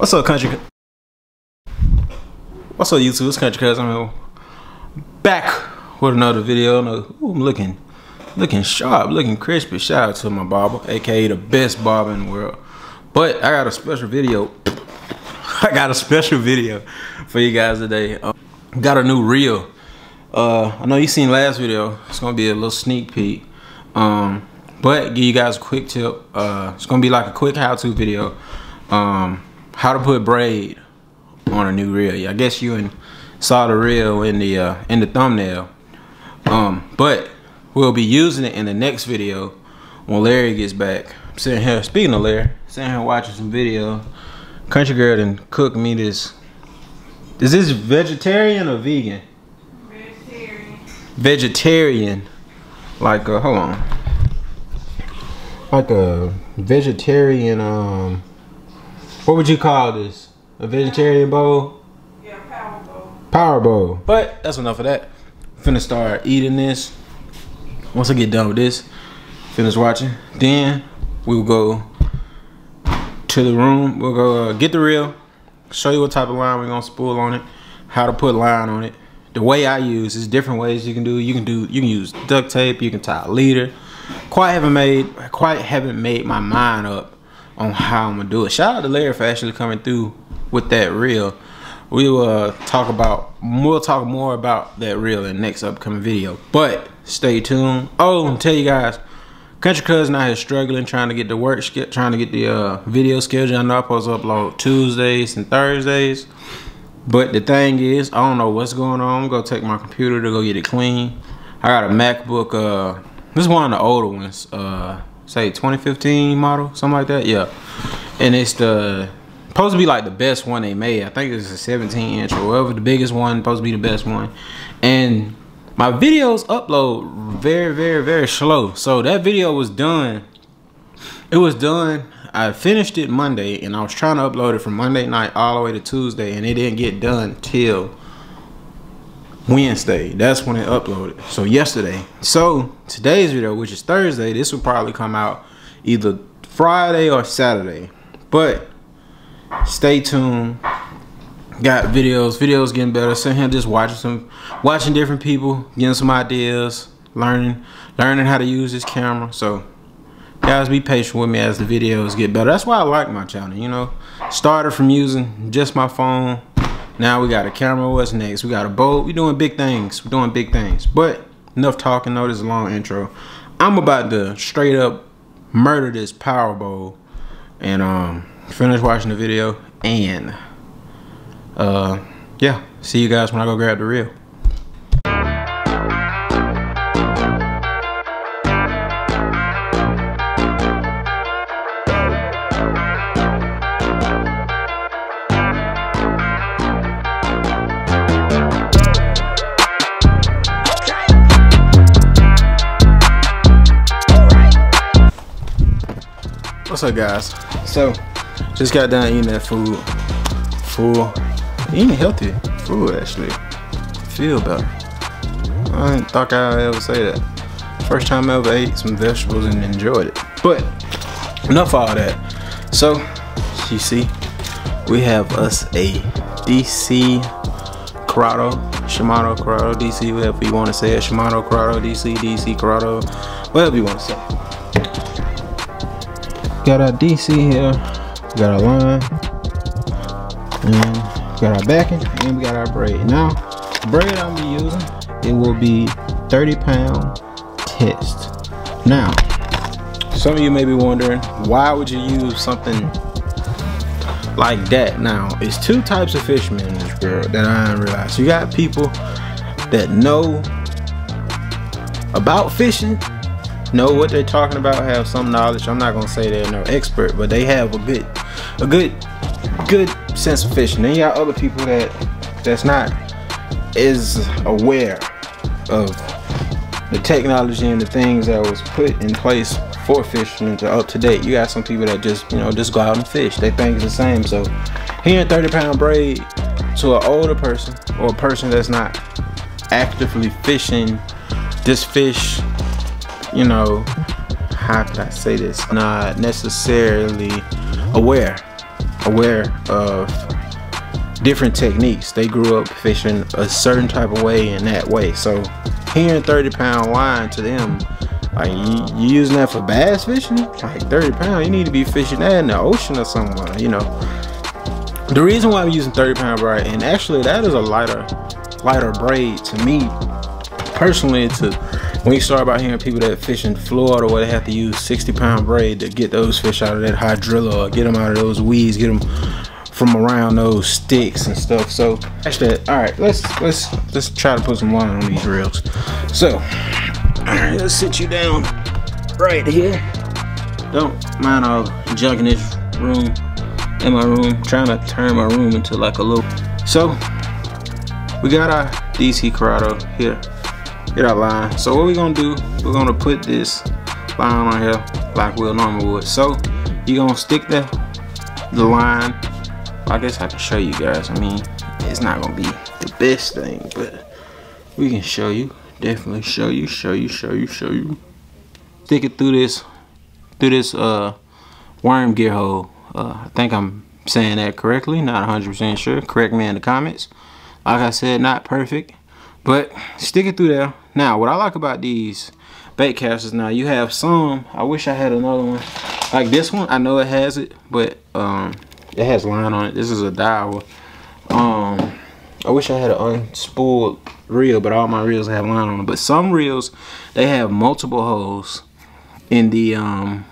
What's up, country? What's up, YouTube? It's Country Cousin. I'm back with another video. Ooh, I'm looking, looking sharp, looking crispy. Shout out to my barber, aka the best barber in the world. But I got a special video. I got a special video for you guys today. Uh, got a new reel. Uh, I know you seen last video. It's gonna be a little sneak peek. Um, but give you guys a quick tip. Uh, it's gonna be like a quick how-to video. Um, how to put braid on a new reel. I guess you and saw the reel in the uh, in the thumbnail. Um, but we'll be using it in the next video when Larry gets back. I'm sitting here, speaking of Larry, sitting here watching some video. Country girl and cook me this. Is this vegetarian or vegan? Vegetarian. Vegetarian. Like a hold on. Like a vegetarian um what would you call this? A vegetarian bowl? Yeah, power bowl. Power bowl. But that's enough of that. Finna start eating this. Once I get done with this, finish watching, then we'll go to the room. We'll go uh, get the reel, show you what type of line we're gonna spool on it, how to put line on it. The way I use is different ways you can do. You can do. You can use duct tape. You can tie a leader. Quite haven't made. Quite haven't made my mind up on how I'm gonna do it. Shout out to Larry for actually coming through with that reel. We will uh, talk about. We'll talk more about that reel in next upcoming video. But stay tuned. Oh, and tell you guys. Country Cousin out here struggling, trying to get the work, trying to get the uh, video schedule. I know I'm supposed to upload Tuesdays and Thursdays. But the thing is, I don't know what's going on. I'm gonna take my computer to go get it clean. I got a MacBook, uh, this is one of the older ones, uh, say 2015 model, something like that, yeah. And it's the, supposed to be like the best one they made. I think it's a 17 inch or whatever, the biggest one, supposed to be the best one. And my videos upload very, very, very slow. So that video was done. It was done. I finished it Monday and I was trying to upload it from Monday night all the way to Tuesday and it didn't get done till Wednesday. That's when it uploaded. So yesterday. So today's video, which is Thursday, this will probably come out either Friday or Saturday. But stay tuned got videos videos getting better sitting here just watching some watching different people getting some ideas learning learning how to use this camera so guys be patient with me as the videos get better that's why i like my channel you know started from using just my phone now we got a camera what's next? We got a boat we doing big things we're doing big things. But enough talking though this is a long intro. I'm about to straight up murder this power bowl and um finish watching the video and uh, yeah, see you guys when I go grab the reel. What's up guys? So, just got done eating that food. Full eating healthy food actually feel better. I didn't thought I'd ever say that. First time I ever ate some vegetables and enjoyed it. But enough all that. So you see, we have us a DC Curado, Shimano Curado DC, whatever you want to say it, Shimano Curado DC, DC Curado, whatever you want to say. Got our DC here, got our line, and got our backing. And we got our braid. Now braid i'm be using it will be 30 pound test. Now some of you may be wondering why would you use something like that? Now it's two types of fishermen in this world that i didn't realize you got people that know about fishing know what they're talking about have some knowledge i'm not gonna say they're no expert but they have a good a good good sense of fishing. Then you got other people that that's not is aware of the technology and the things that was put in place for fishing to up to date. You got some people that just you know just go out and fish. They think it's the same. So hearing 30 pound braid to an older person or a person that's not actively fishing this fish, you know, how can I say this? Not necessarily aware aware of different techniques. They grew up fishing a certain type of way in that way. So hearing 30 pound line to them, like you, you using that for bass fishing, like 30 pound, you need to be fishing that in the ocean or somewhere, you know. The reason why I'm using 30 pound braid, and actually that is a lighter, lighter braid to me personally to when you start about hearing people that fish in Florida where they have to use 60 pound braid to get those fish out of that hydrilla or get them out of those weeds, get them from around those sticks and stuff. So that. All right, let's let's let's try to put some line on these reels. So, all right, let's sit you down right here. Don't mind all in this room, in my room. trying to turn my room into like a little. So we got our DC Curado here. Get our line. So what we're gonna do? We're gonna put this line on here like we normally would. So you're gonna stick the the line I guess I can show you guys. I mean, it's not gonna be the best thing, but we can show you. Definitely show you, show you, show you, show you. Stick it through this, through this uh, worm gear hole. Uh, I think I'm saying that correctly. Not 100% sure. Correct me in the comments. Like I said, not perfect, but stick it through there. Now, what I like about these bait casters, now you have some. I wish I had another one like this one. I know it has it, but um, it has line on it. This is a Daiwa. Um, I wish I had an unspooled reel, but all my reels have line on them. But some reels, they have multiple holes in the um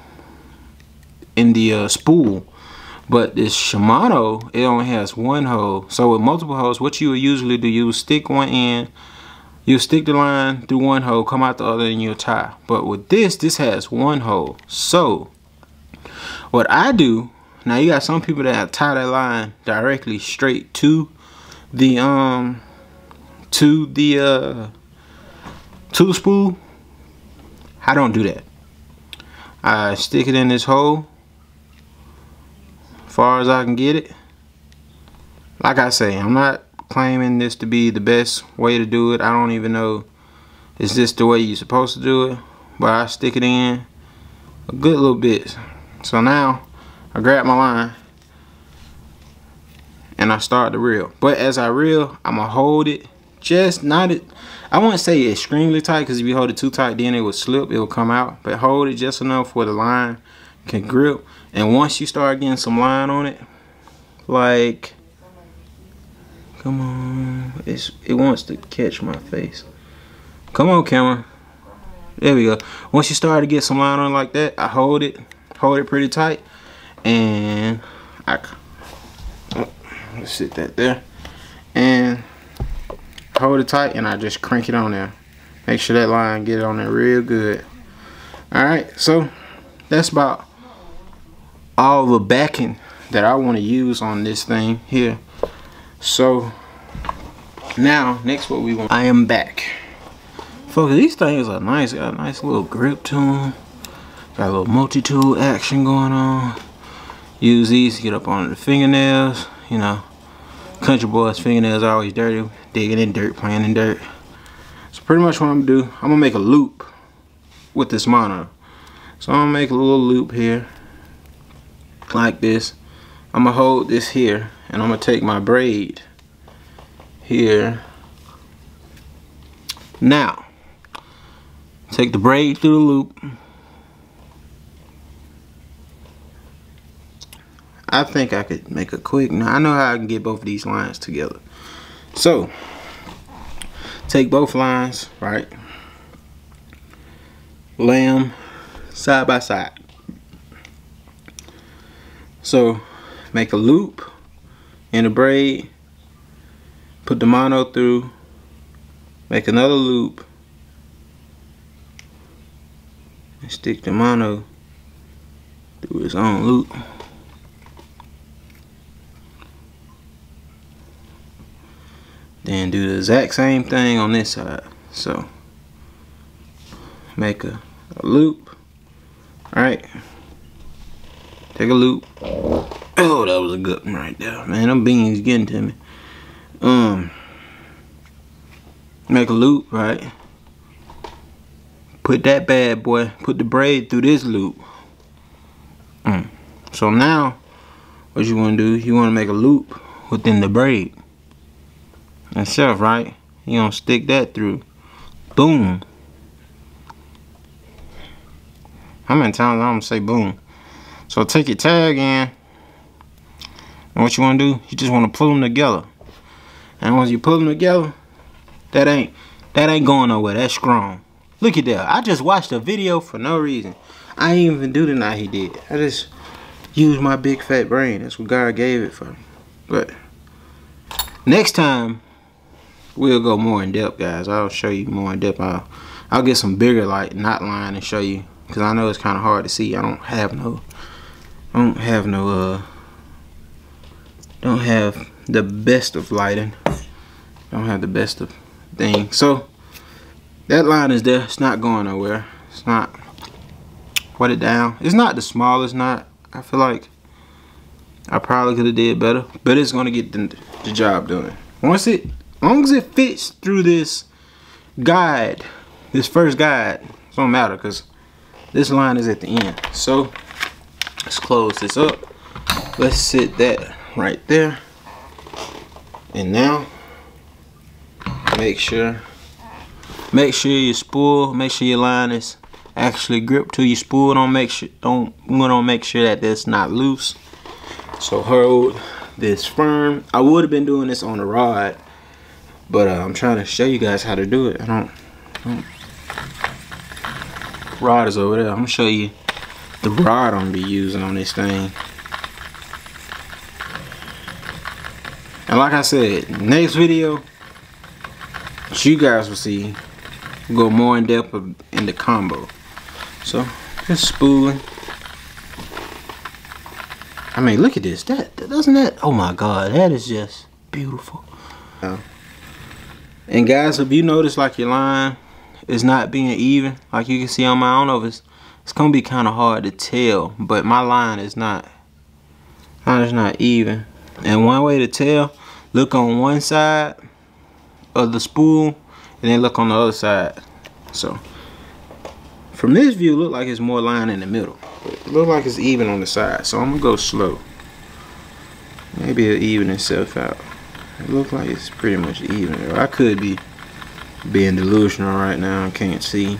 in the uh, spool. But this Shimano, it only has one hole. So with multiple holes, what you would usually do, you stick one in, you stick the line through one hole, come out the other, and you'll tie. But with this, this has one hole. So what I do now you got some people that tie that line directly straight to the um to the uh to the spool. I don't do that. I stick it in this hole far as I can get it. Like I say, I'm not claiming this to be the best way to do it. I don't even know is this the way you're supposed to do it. But I stick it in a good little bit. So now I grab my line and I start to reel. But as I reel, I'm gonna hold it just not it. I wouldn't say extremely tight because if you hold it too tight, then it will slip, it will come out. But hold it just enough where the line can grip. And once you start getting some line on it, like, come on, it's, it wants to catch my face. Come on, camera. There we go. Once you start to get some line on like that, I hold it, hold it pretty tight and I oh, let's sit that there and hold it tight and I just crank it on there make sure that line get on there real good all right so that's about all the backing that I want to use on this thing here. So now next what we want I am back. Folks these things are nice got a nice little grip to them got a little multi-tool action going on. Use these to get up on the fingernails you know. Country boys fingernails are always dirty digging in dirt playing in dirt. So pretty much what I'm gonna do. I'm gonna make a loop with this mono so I'm gonna make a little loop here like this I'm gonna hold this here and I'm gonna take my braid here now take the braid through the loop I think I could make a quick, now I know how I can get both of these lines together. So, take both lines, right? Lay them side by side. So, make a loop in a braid, put the mono through, make another loop, and stick the mono through its own loop. Then do the exact same thing on this side. So make a, a loop. Alright. Take a loop. Oh, that was a good one right there. Man, them beans getting to me. Um make a loop, right? Put that bad boy, put the braid through this loop. Mm. So now what you want to do, you want to make a loop within the braid. Itself, right? You gonna stick that through. Boom. How many times I'm gonna say boom? So take your tag in. And what you wanna do, you just wanna pull them together. And once you pull them together, that ain't that ain't going nowhere. That's strong. Look at that. I just watched a video for no reason. I ain't even do the night he did. I just used my big fat brain. That's what God gave it for me. But next time we'll go more in depth, guys. I'll show you more in depth. I'll I'll get some bigger like knot line and show you because I know it's kind of hard to see. I don't have no Don't have no uh don't have the best of lighting. Don't have the best of things. So that line is there. It's not going nowhere. It's not wet it down. It's not the smallest knot. I feel like I probably could have did better, but it's gonna get the, the job done. Once it, long as it fits through this guide, this first guide, it don't matter because this line is at the end. So let's close this up. Let's sit that right there. And now make sure make sure your spool, make sure your line is actually gripped to your spool. Don't make sure don't we don't make sure that that's not loose. So hold this firm. I would have been doing this on a rod, but uh, I'm trying to show you guys how to do it. I don't, I don't rod is over there. I'm gonna show you the rod I'm gonna be using on this thing. And like I said, next video, you guys will see, go more in depth in the combo. So, just spooling. I mean, look at this. That, doesn't that, oh my God, that is just beautiful. And guys, if you notice like your line is not being even, like you can see on my own of it's, it's gonna be kind of hard to tell, but my line is not, line is not even. And one way to tell, look on one side of the spool and then look on the other side. So from this view, look like it's more line in the middle. Look like it's even on the side. So I'm gonna go slow. Maybe it'll even itself out. It looks like it's pretty much even. I could be being delusional right now. I can't see.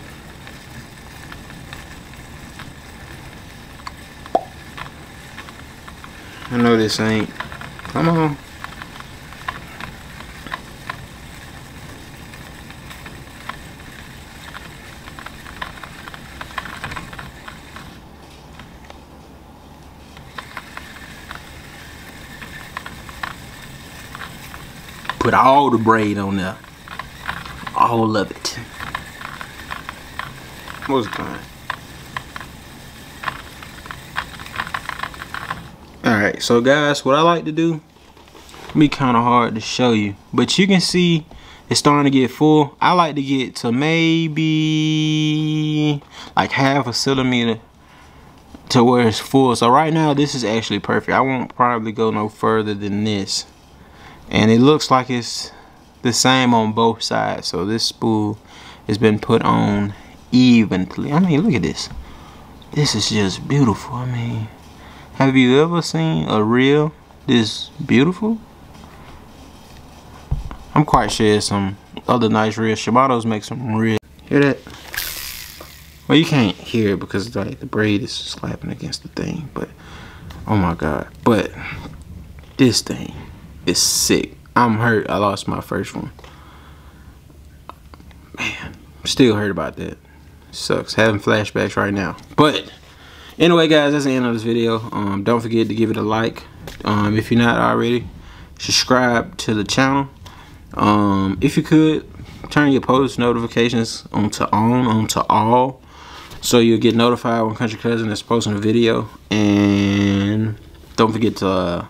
I know this ain't. Come on. Put all the braid on there. All of it. Most time. Alright, so guys, what I like to do, be kind of hard to show you. But you can see it's starting to get full. I like to get to maybe like half a centimeter to where it's full. So right now, this is actually perfect. I won't probably go no further than this and it looks like it's the same on both sides so this spool has been put on evenly I mean look at this this is just beautiful I mean have you ever seen a reel this beautiful I'm quite sure some other nice reels Shimano's make some real hear that well you can't hear it because like the braid is slapping against the thing but oh my god but this thing is sick. I'm hurt. I lost my first one. Man, still hurt about that. Sucks. Having flashbacks right now. But anyway, guys, that's the end of this video. Um, don't forget to give it a like. Um, if you're not already, subscribe to the channel. Um, if you could, turn your post notifications on to on, on to all. So you'll get notified when Country Cousin is posting a video. And don't forget to uh,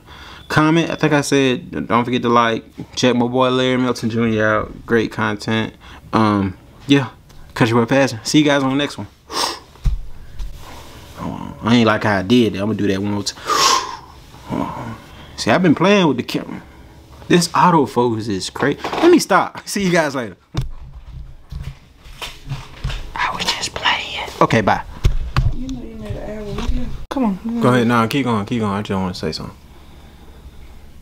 comment. I think I said don't forget to like. Check my boy Larry Milton Jr. out. Great content. Um, yeah. Country Boy Passion. See you guys on the next one. I ain't like how I did it. I'm gonna do that one more time. See, I've been playing with the camera. This autofocus is crazy. Let me stop. See you guys later. I was just playing. Okay, bye. You know you made an album. Come on. Go ahead. Nah, keep going. Keep going. I just want to say something.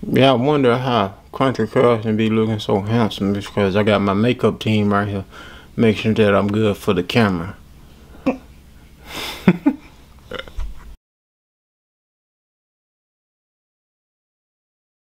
Yeah, I wonder how Country Cousin be looking so handsome because I got my makeup team right here making sure that I'm good for the camera.